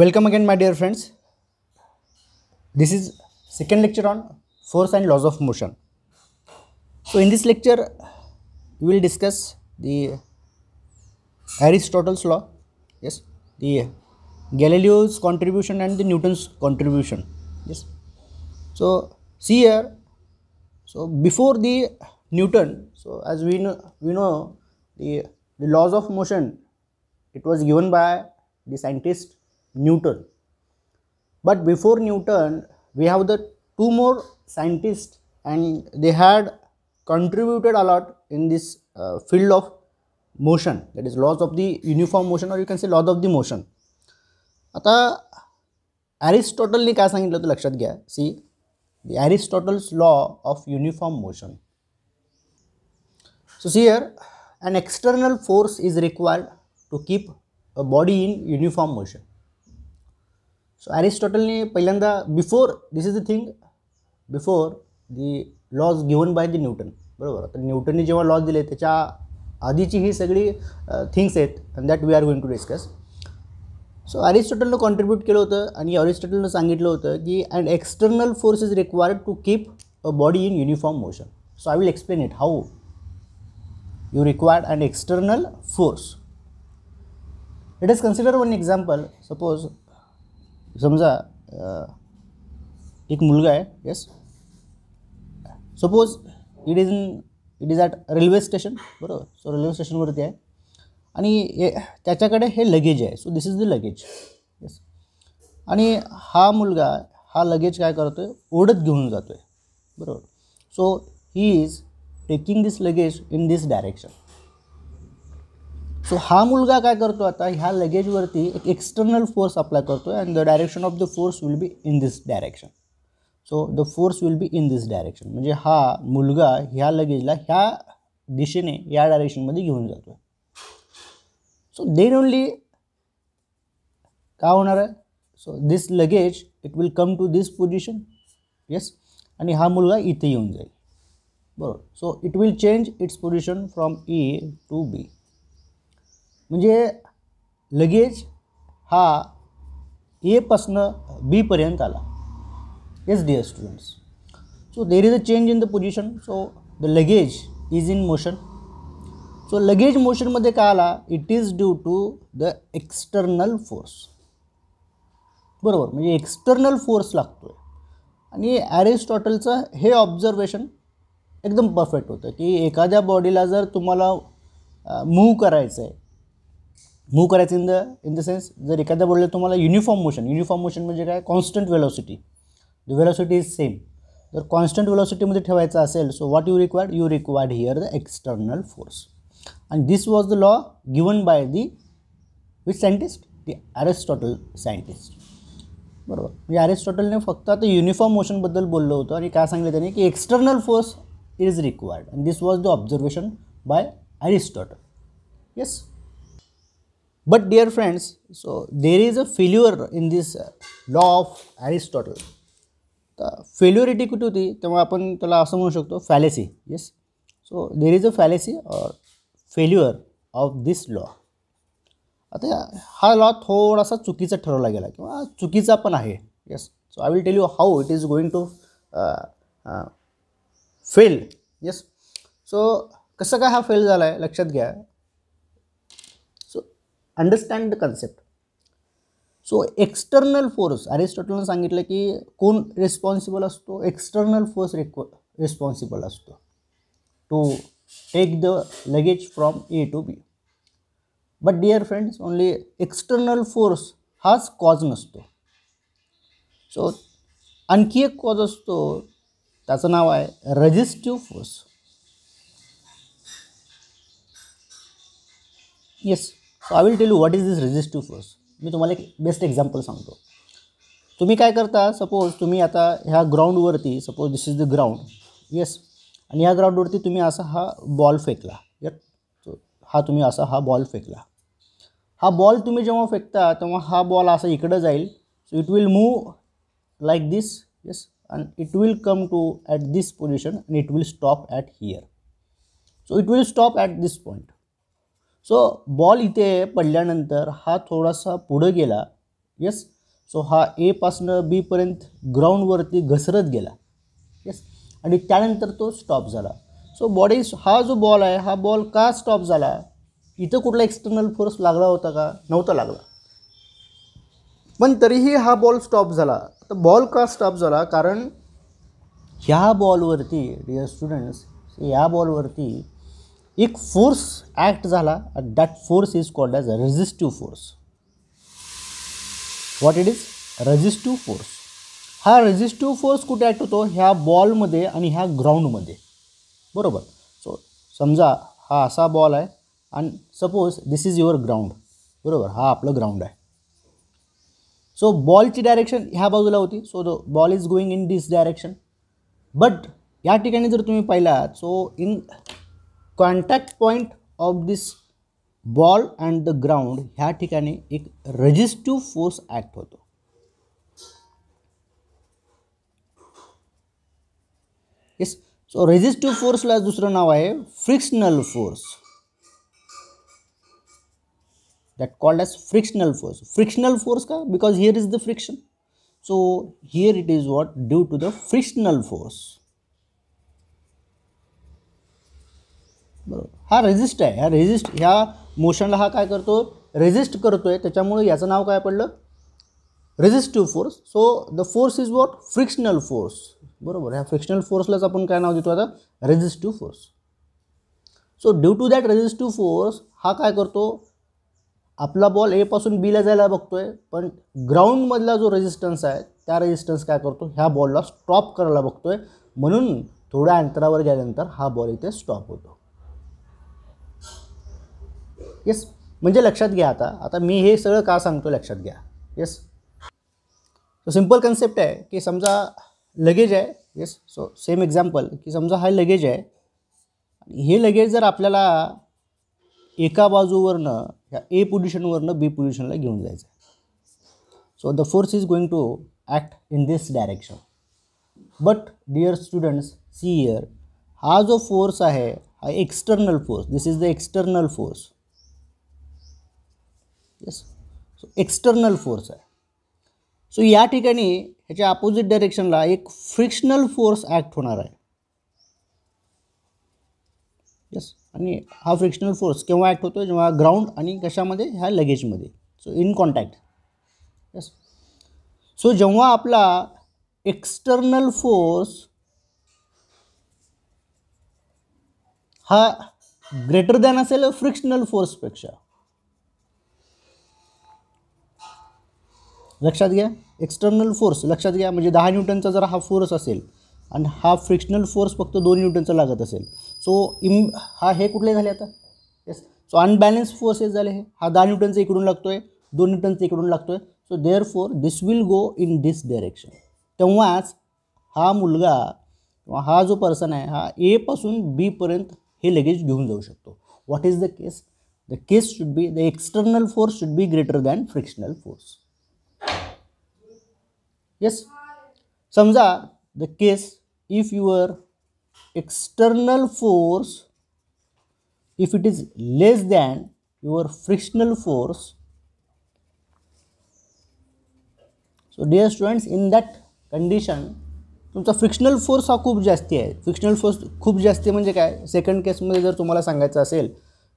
Welcome again, my dear friends. This is second lecture on force and laws of motion. So, in this lecture, we will discuss the Aristotle's law, yes, the Galileo's contribution and the Newton's contribution, yes. So, see here, so before the Newton, so as we know, we know the, the laws of motion, it was given by the scientist Newton. But before Newton, we have the two more scientists, and they had contributed a lot in this uh, field of motion, that is laws of the uniform motion, or you can say laws of the motion. आता ॲरिस्टॉटलने काय सांगितलं होतं लक्षात घ्या see the Aristotle's law of uniform motion so see here an external force is required to keep a body in uniform motion So ॲरिस्टॉटलने पहिल्यांदा before this is the thing before the laws given by the Newton बरोबर? तर न्यूटनने जेव्हा lodge दिले त्याच्या आधीची ही सगळी things आहेत and that we are going to discuss so ॲरिस्टॉटलनं contribute केलं होतं आणि ॲरिस्टॉटलनं सांगितलं होतं की and external force is required to keep a body in uniform motion so I will explain it how you required and external force it is consider one example suppose समजा एक मुलगा आहे yes suppose it is in it is at railway station बरोबर? So railway स्टेशनवरती आहे. आणि त्याच्याकडे हे लगेज आहे. So this is the luggage yes आणि हा मुलगा हा लगेज काय करतो आहे ओढत घेऊन जातो आहे बरोबर? So he is taking this luggage in this direction so हा मुलगा काय करतो आता? ह्या लगेजवरती एक एक्सटर्नल फोर्स अप्लाय करतो and the direction of the force will be in this direction so the force will be in this direction म्हणजे हा मुलगा ह्या लगेजला ह्या दिशेने या डायरेक्शनमध्ये घेऊन जातो सो देन ओनली का होणार आहे? So this luggage it will come to this position yes आणि हा मुलगा इथे येऊन जाईल. बरोबर. So it will change its position from A to B म्हणजे लगेज हा एपासनं बीपर्यंत आला. Yes dear students so there is a change in the position so the luggage is in motion so luggage मोशनमध्ये काय आला? It is due to the external force बरोबर. म्हणजे external force लागतो आहे आणि ॲरिस्टॉटलचं हे ऑब्झर्वेशन एकदम परफेक्ट होतं की एखाद्या बॉडीला जर तुम्हाला मूव करायचं आहे मूव करायचं in the in the sense जर एखादा बोललं तुम्हाला युनिफॉर्म मोशन युनिफॉर्म मोशन म्हणजे काय? Constant velocity the velocity is same जर कॉन्स्टंट वेलॉसिटीमध्ये ठेवायचं असेल so what you required you required here the external force and this was the law given by the which scientist the Aristotle scientist बरोबर. म्हणजे ॲरिस्टॉटलने फक्त आता युनिफॉर्म मोशनबद्दल बोललं होतं आणि काय सांगितलं त्याने? की external force is required and this was the observation by Aristotle yes but dear friends so there is a failure in this law of Aristotle तर फेल्युअरिटी कुठे होती? तेव्हा आपण त्याला असं म्हणू शकतो fallacy yes so there is a fallacy or failure of this law आता हा लॉ थोडासा चुकीचा ठरवला गेला किंवा चुकीचा पण आहे. Yes so I will tell you how it is going to fail yes so कसं काय हा फेल झाला आहे लक्षात घ्या. Understand the concept so external force अरिस्टॉटलनं सांगितलं की कोण रिस्पॉन्सिबल असतो? एक्सटर्नल फोर्स रिक्व रिस्पॉन्सिबल असतो. To take the luggage from A to B but dear friends only external force हाच कॉज नसतो. सो आणखी एक कॉज असतो. त्याचं नाव आहे resistive force yes so I will tell you what is this resistive force मी तुम्हाला एक बेस्ट एक्झाम्पल सांगतो. तुम्ही काय करता? सपोज तुम्ही आता ह्या ग्राउंडवरती suppose this is the ground yes आणि ह्या ग्राउंडवरती तुम्ही असा हा बॉल फेकला. या हा तुम्ही असा हा बॉल फेकला. हा बॉल तुम्ही जेव्हा फेकता तेव्हा हा बॉल असा इकडं जाईल. So it will move like this yes and it will come to at this position and it will stop at here so it will stop at this point so ball इथे पडल्यानंतर हा थोडासा पुढं गेला. Yes so हा एपासनं बीपर्यंत ग्राउंडवरती घसरत गेला. येस आणि त्यानंतर तो स्टॉप झाला. सो बॉडी हा जो बॉल आहे हा बॉल का स्टॉप झाला? इथं कुठला एक्सटर्नल फोर्स लागला होता का? नव्हता लागला. पण तरीही हा बॉल स्टॉप झाला. तर बॉल का स्टॉप झाला? कारण ह्या बॉलवरती डिअर स्टुडंट्स या बॉलवरती एक फोर्स ॲक्ट झाला that force is called as a resistive force. What it is resistive force हा रेझिस्टिव्ह फोर्स कुठे ॲक्ट होतो? ह्या बॉलमध्ये आणि ह्या ग्राउंडमध्ये बरोबर? सो समजा हा असा बॉल आहे आणि suppose this is your ground बरोबर? हा आपलं ग्राउंड आहे. सो बॉलची डायरेक्शन ह्या बाजूला होती. So the ball is going in this direction but या ठिकाणी जर तुम्ही पाहिलात so in contact point of this ball and the ground ह्या ठिकाणी एक रजिस्टिव्ह फोर्स ॲक्ट होतो येस सो रेजिस्टिव्ह फोर्सला दुसरं नाव आहे frictional force that called as frictional force frictional force का because here is the friction so here it is what due to the frictional force बरोबर हा रेझिस्ट आहे. ह्या रेझिस्ट ह्या मोशनला हा काय करतो? रेझिस्ट आहे त्याच्यामुळे याचं नाव काय पडलं? Resistive force so the force is what frictional force बरोबर. ह्या फ्रिक्शनल फोर्सलाच आपण काय नाव देतो आता? Resistive force so due to that resistive force हा काय करतो? आपला बॉल एपासून बीला जायला बघतोय. पण ग्राउंडमधला जो रेझिस्टन्स आहे त्या रेझिस्टन्स काय करतो? ह्या बॉलला स्टॉप करायला बघतोय. म्हणून थोड्या अंतरावर गेल्यानंतर हा बॉल इथे स्टॉप होतो. येस म्हणजे लक्षात घ्या आता. आता मी हे सगळं का सांगतो लक्षात घ्या. येस सो सिंपल कन्सेप्ट आहे की समजा लगेज आहे. येस सो सेम एक्झाम्पल की समजा हा लगेज आहे. आणि हे लगेज जर आपल्याला एका बाजूवरनं ह्या ए पोझिशनवरनं बी पोझिशनला घेऊन जायचं आहे. So the force is going to act in this direction but dear students see here हा जो फोर्स आहे हा external force this is the external force yes so external force आहे. सो या ठिकाणी ह्याच्या अपोजिट डायरेक्शनला एक फ्रिक्शनल फोर्स ॲक्ट होणार आहे. येस आणि हा फ्रिक्शनल फोर्स केव्हा ॲक्ट होतो जेव्हा ग्राउंड आणि कशामध्ये? ह्या लगेजमध्ये so in contact yes so जेव्हा आपला एक्सटर्नल फोर्स हा ग्रेटर दॅन असेल फ्रिक्शनल फोर्सपेक्षा लक्षात घ्या एक्स्टर्नल फोर्स लक्षात घ्या म्हणजे दहा न्यूटनचा जर हा फोर्स असेल आणि हा फ्रिक्शनल फोर्स फक्त दोन न्यूटनचा लागत असेल. सो इम हा हे कुठले झाले आता? येस सो अनबॅलेन्स फोर्सेस झाले हे. हा दहा न्यूटनचा इकडून लागतो आहे दोन न्यूटनचा इकडून लागतो आहे so therefore this will go in this direction तेव्हाच हा मुलगा किंवा हा जो पर्सन आहे हा एपासून बीपर्यंत हे लगेज घेऊन जाऊ शकतो. What is the case the case should be the external force should be greater than frictional force yes समजा the case if your external force if it is less than your frictional force so dear students in that condition तुमचा frictional force हा खूप जास्ती आहे. Frictional force खूप जास्ती म्हणजे काय? सेकंड केसमध्ये जर तुम्हाला सांगायचं असेल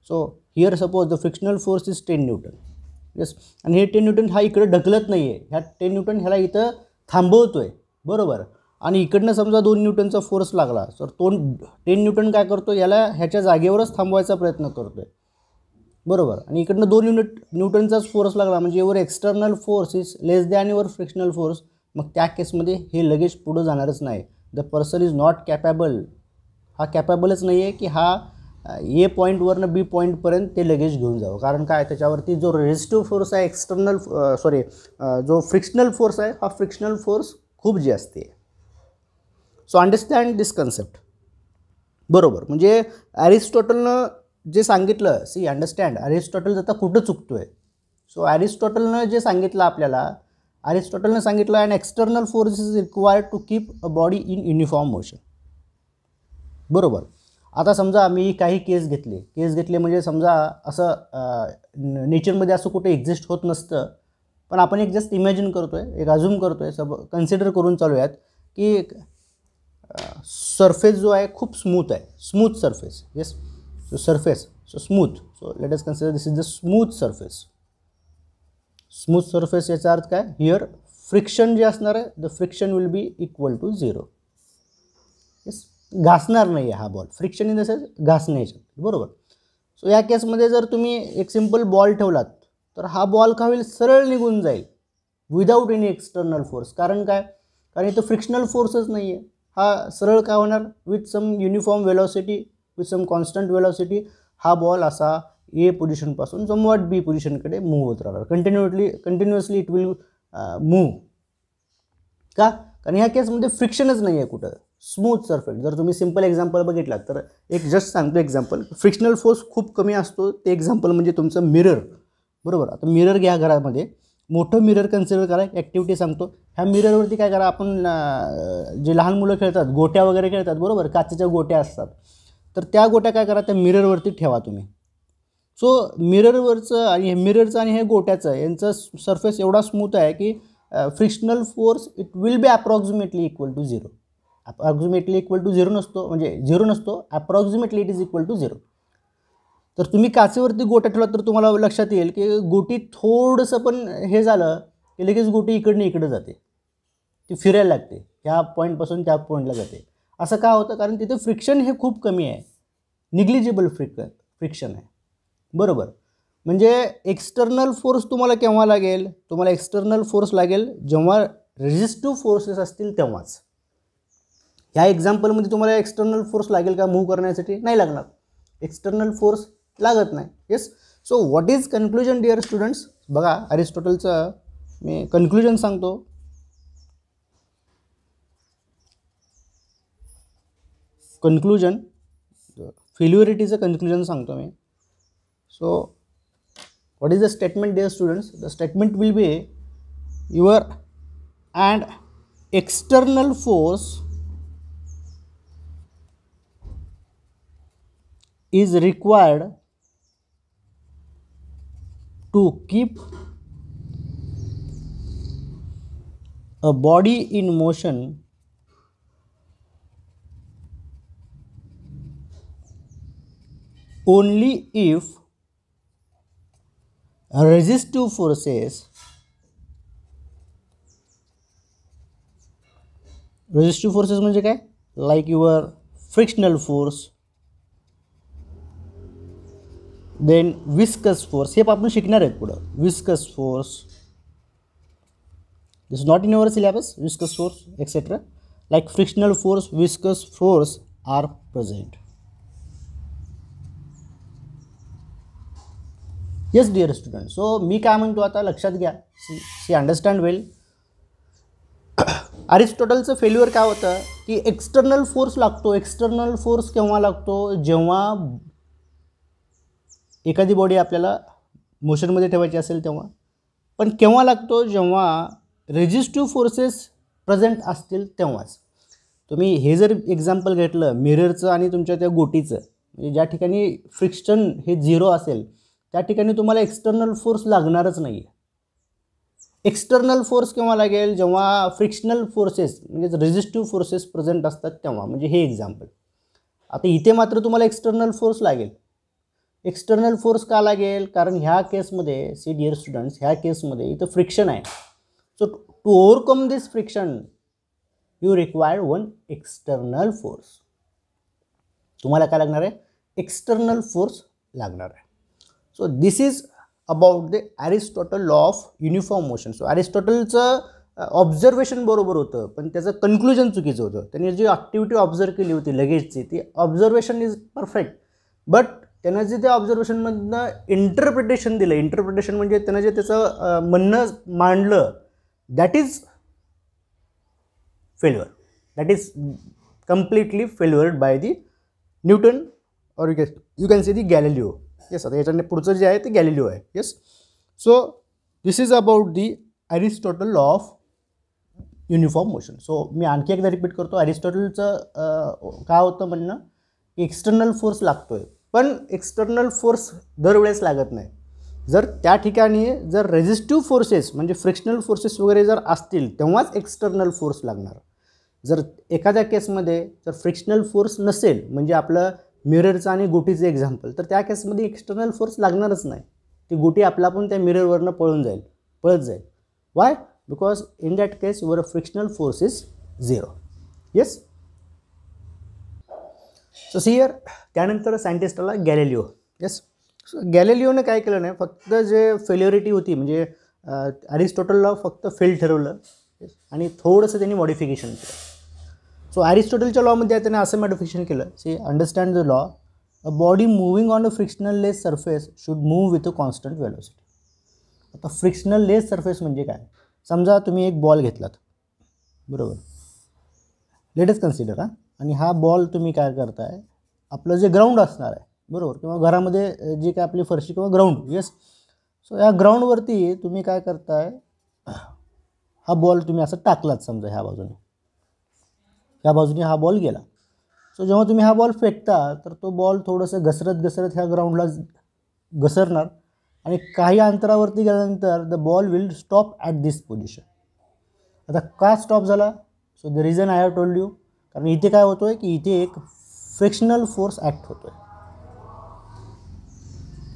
so here suppose the frictional force is ten newton yes आणि हे टेन न्यूटन हा इकडं ढकलत नाही आहे ह्या टेन न्यूटन ह्याला इथं थांबवतो आहे बरोबर. आणि इकडनं समजा दोन न्यूटनचा फोर्स लागला तर तो टेन न्यूटन काय करतो याला ह्याच्या जागेवरच थांबवायचा प्रयत्न करतो आहे बरोबर. आणि इकडनं दोन युनिट न्यूटनचाच फोर्स लागला म्हणजे ever external force is less than your frictional force मग त्या केसमध्ये हे लगेच पुढं जाणारच नाही. The person is not capable हा कॅपॅबलच नाही आहे की हा ए पॉईंटवरनं बी पॉईंटपर्यंत ते लगेज घेऊन जावं. कारण काय त्याच्यावरती जो रेजिस्टिव्ह फोर्स आहे एक्सटर्नल सॉरी जो फ्रिक्शनल फोर्स आहे हा फ्रिक्शनल फोर्स खूप जास्त आहे. सो अंडरस्टँड दिस कन्सेप्ट बरोबर. म्हणजे ॲरिस्टॉटलनं जे सांगितलं सी अंडरस्टँड ॲरिस्टॉटल आता कुठं चुकतो आहे सो ॲरिस्टॉटलनं जे सांगितलं आपल्याला ॲरिस्टॉटलनं सांगितलं and external force is required to keep a body in uniform motion बरोबर. आता समजा मी काही केस घेतले. केस घेतले म्हणजे समजा असं नेचरमध्ये असं कुठे एक्झिस्ट होत नसतं. पण आपण एक जस्ट इमॅजिन करतो आहे एक अजूम करतो आहे सब कन्सिडर करून चालूयात की सरफेस जो आहे खूप स्मूथ आहे. Smooth surface yes so surface so smooth so let us consider this is the smooth surface smooth surface याचा अर्थ काय? हिअर फ्रिक्शन जे असणार आहे the friction will be equal to zero yes घासणार नाही आहे हा ball friction in the sense घासण्याच्या बरोबर? सो या केसमध्ये जर तुम्ही एक सिंपल बॉल ठेवलात तर हा बॉल का होईल सरळ निघून जाईल. विदाऊट एनी एक्सटर्नल फोर्स कारण काय? कारण इथं फ्रिक्शनल फोर्सच नाही आहे हा सरळ काय होणार? With some uniform velocity with some constant velocity हा बॉल असा ए पोझिशनपासून समवॉट बी पोझिशनकडे मूव्ह होत राहणार. Continuously continuously it will move का? कारण ह्या केसमध्ये फ्रिक्शनच नाही आहे कुठं. स्मूथ सरफेस जर तुम्ही सिंपल एक्झाम्पल बघितलात तर एक जस्ट सांगतो एक्झाम्पल फ्रिक्शनल फोर्स खूप कमी असतो. ते एक्झाम्पल म्हणजे तुमचं मिरर बरोबर? आता मिरर घ्या घरामध्ये. मोठं मिरर कन्सिडर करा. ॲक्टिव्हिटी सांगतो. ह्या मिररवरती काय करा आपण जे लहान मुलं खेळतात गोट्या वगैरे खेळतात बरोबर? काचेच्या गोट्या असतात. तर त्या गोट्या काय करा त्या मिररवरती ठेवा तुम्ही. सो मिररवरचं आणि हे मिररचं आणि हे गोट्याचं यांचं सरफेस एवढा स्मूथ आहे की frictional force it will be approximately equal to zero approximately equal to zero नसतो म्हणजे झिरो नसतो approximately it is equal to zero तर तुम्ही काचेवरती गोट्या ठेवला तर तुम्हाला लक्षात येईल की गोटी थोडंसं पण हे झालं की लगेच गोटी इकडनं इकडं जाते. ती फिरायला लागते. ह्या पॉईंटपासून त्या पॉईंटला जाते. असं का होतं? कारण तिथे फ्रिक्शन हे खूप कमी आहे. निग्लिजिबल फ्रिक फ्रिक्शन आहे. बरोबर. म्हणजे एक्सटर्नल फोर्स तुम्हाला केव्हा लागेल? तुम्हाला एक्सटर्नल फोर्स लागेल. जेव्हा रेजिस्टिव्ह फोर्सेस असतील तेव्हाच. ह्या एक्झाम्पलमध्ये तुम्हाला एक्सटर्नल फोर्स लागेल का मूव्ह करण्यासाठी? नाही लागणार. एक्सटर्नल फोर्स लागत नाही. Yes so what is conclusion dear students बघा अरिस्टॉटलचं मी कन्क्लुजन सांगतो. कन्क्लुजन फेल्युरिटीचं कन्क्लुजन सांगतो मी. So what is the statement dear students the statement will be your and external force is required to keep a body in motion only if resistive forces resistive forces म्हणजे काय like your frictional force then viscous force हे आपण शिकणार आहेत पुढं. Viscous force this not in your syllabus viscous force etcetera like frictional force viscous force are present yes dear student so मी काय म्हणतो आता? लक्षात घ्या. सी सी अंडरस्टँड वेल अरिस्टॉटलचं फेल्युअर काय होतं? की एक्सटर्नल फोर्स लागतो. एक्सटर्नल फोर्स केव्हा लागतो? जेव्हा एखादी बॉडी आपल्याला मोशनमध्ये ठेवायची असेल तेव्हा. पण केव्हा लागतो? जेव्हा रेजिस्टिव्ह फोर्सेस प्रेझेंट असतील तेव्हाच. तुम्ही हे जर एक्झाम्पल घेतलं मिररचं आणि तुमच्या त्या गोटीचं म्हणजे ज्या ठिकाणी फ्रिक्शन हे झिरो असेल त्या ठिकाणी तुम्हाला एक्सटर्नल फोर्स लागणारच नाही आहे एक्सटर्नल फोर्स केव्हा लागेल? जेव्हा फ्रिक्शनल फोर्सेस म्हणजेच रेजिस्टिव्ह फोर्सेस प्रेझेंट असतात तेव्हा. म्हणजे हे एक्झाम्पल आता इथे मात्र तुम्हाला एक्सटर्नल फोर्स लागेल. एक्सटर्नल फोर्स का लागेल? कारण ह्या केसमध्ये सी डिअर स्टुडंट्स ह्या केसमध्ये इथं फ्रिक्शन आहे. So to overcome this friction you required one external force तुम्हाला काय लागणार आहे? एक्सटर्नल फोर्स लागणार आहे. So this is about the Aristotle law of uniform motion so ॲरिस्टॉटलचं observation बरोबर होतं पण त्याचं कन्क्लुजन चुकीचं होतं. त्यांनी जी ॲक्टिव्हिटी ऑब्झर्व केली होती लगेचची ती ऑब्झर्वेशन इज परफेक्ट बट त्यांना जे त्या ऑब्झर्वेशनमधनं इंटरप्रिटेशन दिलं. इंटरप्रिटेशन म्हणजे त्यांना जे त्याचं म्हणणं मांडलं that is failure that is completely failured by the Newton और you can you can see the Galileo yes आता याच्याने पुढचं जे आहे ते गॅलेलिओ आहे. Yes so this is about the Aristotle law of uniform motion so मी आणखी एकदा रिपीट करतो. ॲरिस्टॉटलचं काय होतं म्हणणं? की एक्सटर्नल फोर्स लागतो आहे पण एक्सटर्नल फोर्स दरवेळेस लागत नाही. जर त्या ठिकाणी जर रेझिस्टिव्ह फोर्सेस म्हणजे फ्रिक्शनल फोर्सेस वगैरे जर असतील तेव्हाच एक्सटर्नल फोर्स लागणार. जर एखाद्या केसमध्ये जर फ्रिक्शनल फोर्स नसेल म्हणजे आपलं मिररचं आणि गोटीचं एक्झाम्पल तर त्या केसमध्ये एक्सटर्नल फोर्स लागणारच नाही. ती गोटी आपला पण त्या मिररवरनं पळून जाईल पळत जाईल. Why because in that case वर frictional force is zero yes so sir त्यानंतर सायंटिस्ट आला गॅलेलिओ येस सो काय केलं नाही फक्त जे फेल्युरिटी होती म्हणजे ॲरिस्टॉटलला फक्त फेल ठरवलं आणि थोडंसं त्यांनी मॉडिफिकेशन केलं. सो ॲरिस्टॉटलच्या लॉमध्ये त्याने असं मॉडिफिकेशन केलं see understand the law a body moving on a frictional less surface should move with a constant velocity आता फ्रिक्शनल लेस सरफेस म्हणजे काय? समजा तुम्ही एक बॉल घेतलात. बरोबर? लेटेस्ट कन्सिडर हां? आणि हा बॉल तुम्ही काय करताय आपलं जे ग्राउंड असणार आहे बरोबर? किंवा घरामध्ये जी काय आपली फरशी किंवा ग्राउंड येस सो या ग्राउंडवरती तुम्ही काय करताय हा बॉल तुम्ही असं टाकलात समजा ह्या बाजूने. ह्या बाजूने हा बॉल गेला. सो जेव्हा तुम्ही हा बॉल फेकता तर तो बॉल थोडंसं घसरत घसरत ह्या ग्राउंडला घसरणार. आणि काही अंतरावरती गेल्यानंतर the ball will stop at this position आता का स्टॉप झाला? So the reason I have told you कारण इथे काय होतो आहे की इथे एक फ्रिक्शनल फोर्स ॲक्ट होतो आहे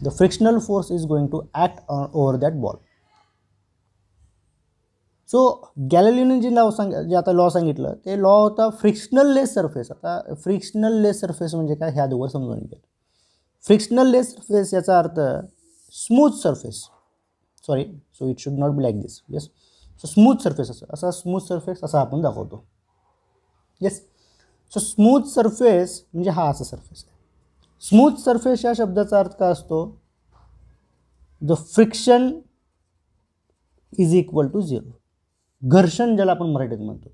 the frictional force is going to act over that ball so गॅलेलिओने जे लॉ सांग जे आता लॉ सांगितलं ते लॉ होता फ्रिक्शनल लेस सरफेस आता फ्रिक्शनल लेस सरफेस म्हणजे काय? ह्या दोघं समजून घेत फ्रिक्शनल लेस सरफेस याचा अर्थ smooth surface sorry so it should not be like this yes so smooth surface असं असा स्मूथ सरफेस असा आपण दाखवतो. येस सो स्मूथ सरफेस म्हणजे हा असा सरफेस आहे. स्मूथ सरफेस या शब्दाचा अर्थ काय असतो? The friction is equal to zero घर्षण ज्याला आपण मराठीत म्हणतो.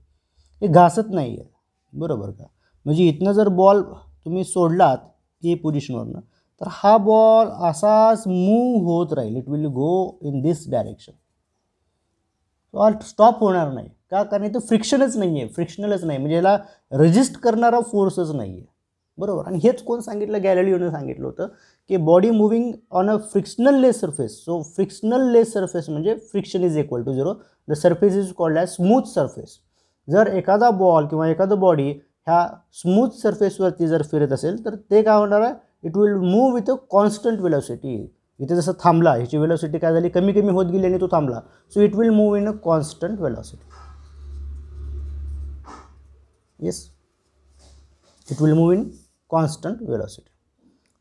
हे घासत नाही आहे बरोबर का? म्हणजे इथनं जर बॉल तुम्ही सोडलात ए पोझिशनवरनं तर हा बॉल असाच मूव होत राहील. It will go in this direction all stop होणार नाही. का? कारण इथं फ्रिक्शनच नाही आहे फ्रिक्शनलच नाही. म्हणजे याला रजिस्ट करणारा फोर्सच नाही आहे बरोबर? आणि हेच कोण सांगितलं? गॅललिओने सांगितलं होतं की body moving on a frictional less surface so frictional less surface म्हणजे friction is equal to zero the surface is called as smooth surface जर एखादा बॉल किंवा एखादं बॉडी ह्या स्मूथ सरफेसवरती जर फिरत असेल तर ते काय होणार आहे? It will move with a constant velocity इथे जसं थांबला ह्याची वेलॉसिटी काय झाली? कमी कमी होत गेली आणि तो थांबला. So it will move in a constant velocity yes it will move in constant velocity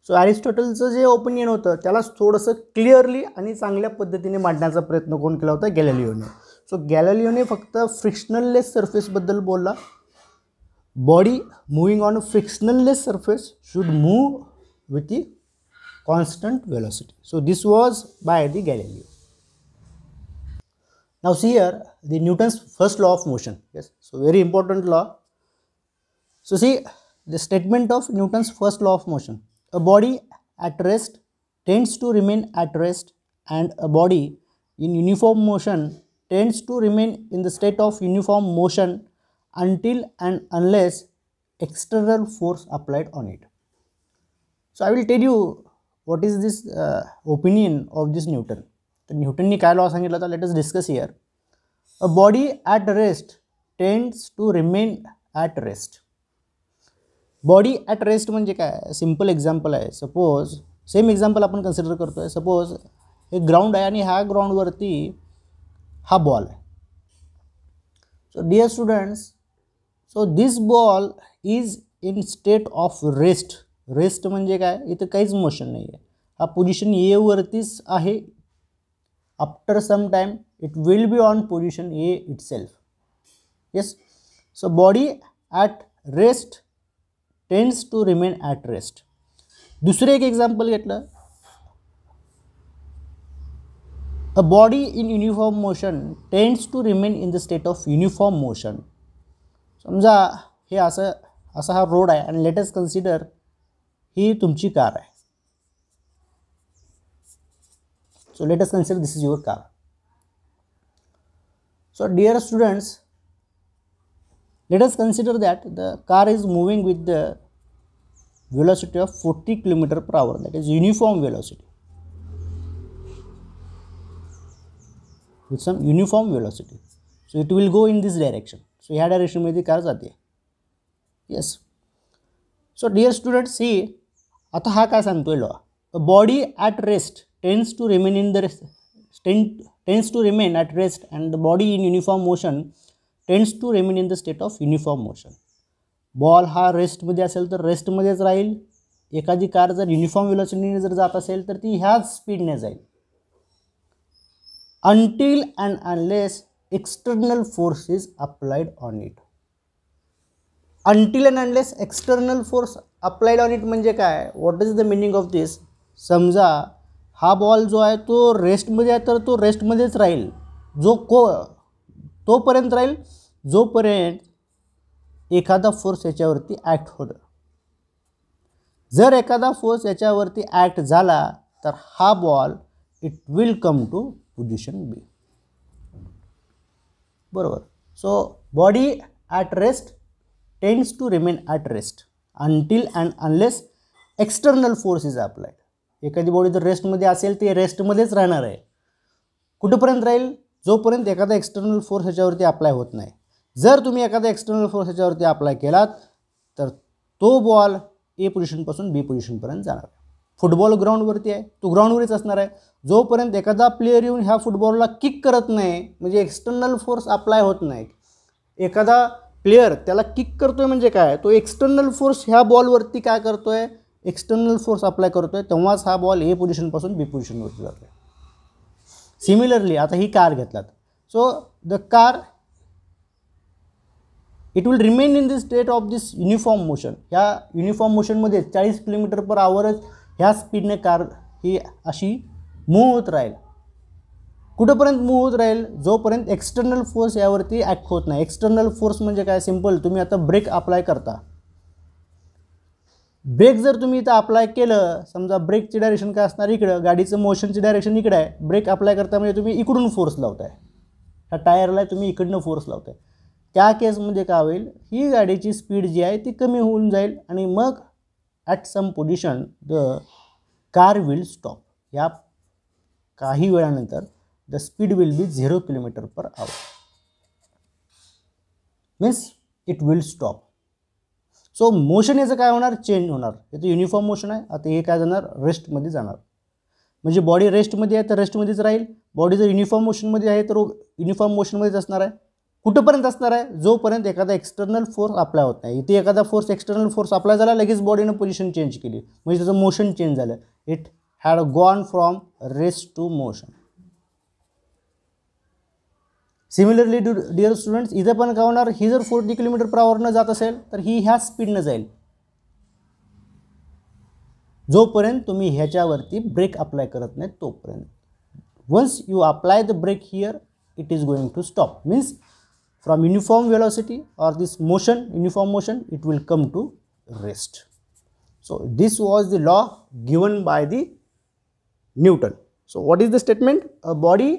so ॲरिस्टॉटलचं जे ओपिनियन होतं त्याला थोडंसं क्लिअरली आणि चांगल्या पद्धतीने मांडण्याचा प्रयत्न कोण केला होता? गॅलेलिओने सो गॅलेलिओने फक्त फ्रिक्शनललेस सरफेसबद्दल बोलला. Body moving on frictional less surface should move with the constant velocity so this was by the Galileo now see here the Newton's first law of motion yes so very important law So see the statement of Newton's first law of motion. A body at rest tends to remain at rest and a body in uniform motion tends to remain in the state of uniform motion until and unless external force applied on it. So, I will tell you what is this uh, opinion of this Newton. तर न्यूटननी काय law सांगितलं होता let us discuss here a body at rest tends to remain at rest body at rest म्हणजे काय? Simple example आहे. Suppose same example आपण consider करतो आहे सपोज हे ग्राउंड आहे आणि ह्या ग्राउंडवरती हा बॉल आहे. So dear students so this ball is in state of rest rest म्हणजे काय? इथं काहीच मोशन नाही आहे हा पोझिशन एवरतीच आहे. After some time it will be on position A itself yes so body at rest tends to remain at rest दुसरं एक एक्झाम्पल घेतलं. A body in uniform motion tends to remain in the state of uniform motion समजा हे असं असा हा road आहे आणि लेटेस्ट कन्सिडर ही तुमची कार आहे. So let us consider this is your car so dear students let us consider that the car is moving with the velocity of 40 km per hour that is uniform velocity with some uniform velocity. So it will go in this direction. So ह्या डायरेक्शनमध्ये car जाते yes so dear student see आता हा काय सांगतोय law a body at rest tends to remain in the ten tends to remain at rest and the body in uniform motion tends to remain in the state of uniform motion ball हा रेस्टमध्ये असेल तर रेस्टमध्येच राहील. एखादी car जर uniform वेलोसिटीने जर जात असेल तर ती ह्याच स्पीडने जाईल. Until and unless external force is applied on it until and unless external force applied on it म्हणजे काय? What is the meaning of this समजा हा बॉल जो आहे तो रेस्टमध्ये आहे तर तो रेस्टमध्येच राहील. जो को तोपर्यंत राहील जोपर्यंत एखादा फोर्स याच्यावरती ॲक्ट होणं जर एखादा फोर्स याच्यावरती ॲक्ट झाला तर हा ball it will come to position B. बरोबर. So body at rest tends to remain at rest until and unless external force is applied. एखादी बॉडी जर रेस्टमध्ये असेल ते रेस्टमध्येच राहणार आहे. कुठंपर्यंत राहील? जोपर्यंत एखादा एक्सटर्नल फोर्स ह्याच्यावरती अप्लाय होत नाही. जर तुम्ही एखादा एक्सटर्नल फोर्स ह्याच्यावरती अप्लाय केलात तर तो बॉल ए पोझिशनपासून बी पोझिशनपर्यंत जाणार आहे. फुटबॉल ग्राउंडवरती आहे तो ग्राउंडवरच असणार आहे. जोपर्यंत एखादा प्लेअर येऊन ह्या फुटबॉलला किक करत नाही म्हणजे एक्सटर्नल फोर्स अप्लाय होत नाही एखादा प्लेअर त्याला किक करतोय म्हणजे काय? तो एक्सटर्नल फोर्स ह्या बॉलवरती काय करतोय? एक्सटर्नल फोर्स अप्लाय करतोय तेव्हाच हा बॉल ए पोझिशनपासून बी पोझिशनवरती जातो सिमिलरली आता ही कार घेतलात. So the car it will remain in this state of this uniform motion ह्या युनिफॉर्म मोशनमध्ये चाळीस किलोमीटर पर आवरच ह्या स्पीडने कार ही अशी मूव्ह होत राहील. कुठंपर्यंत मूव्ह होत राहील? जोपर्यंत एक्सटर्नल फोर्स यावरती ॲक्ट होत नाही. एक्सटर्नल फोर्स म्हणजे काय? सिंपल तुम्ही आता ब्रेक अप्लाय करता. ब्रेक जर तुम्ही इथं अप्लाय केलं समजा ब्रेकची डायरेक्शन काय असणार इकडं गाडीचं मोशनची डायरेक्शन इकडं आहे ब्रेक अप्लाय करता म्हणजे तुम्ही इकडून फोर्स लावताय. ह्या टायरला तुम्ही इकडनं फोर्स लावताय. त्या केसमध्ये काय होईल ही गाडीची स्पीड जी आहे ती कमी होऊन जाईल आणि मग at some position the car will stop या काही वेळानंतर the speed will be zero kilometre per hour means it will stop so motion याचं काय होणार? चेंज होणार. याचं युनिफॉर्म मोशन आहे. आता हे काय जाणार? रेस्टमध्ये जाणार. म्हणजे बॉडी रेस्टमध्ये आहे तर रेस्टमध्येच राहील. बॉडी जर युनिफॉर्म मोशनमध्ये आहे तर युनिफॉर्म मोशनमध्येच असणार आहे. कुठंपर्यंत असणार आहे? जोपर्यंत एखादा एक्सटर्नल फोर्स अप्लाय होत नाही. इथे एखादा फोर्स एक्सटर्नल फोर्स अप्लाय झाला लगेच बॉडीनं पोझिशन चेंज केली. म्हणजे त्याचं मोशन चेंज झालं. It had gone from rest to motion similarly do dear students इथं पण काय होणार? ही जर फोर्टी किलोमीटर पर आवरनं जात असेल तर ही ह्या स्पीडनं जाईल. जोपर्यंत तुम्ही ह्याच्यावरती ब्रेक अप्लाय करत नाही तोपर्यंत. Once you apply the brake here it is going to stop means from uniform velocity or this motion uniform motion it will come to rest so this was the law given by the Newton so what is the statement a body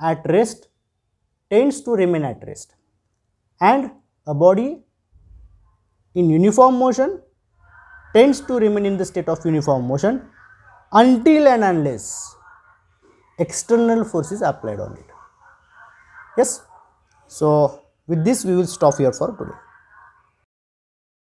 at rest tends to remain at rest. And a body in uniform motion tends to remain in the state of uniform motion until and unless external force is applied on it. Yes? So with this we will stop here for today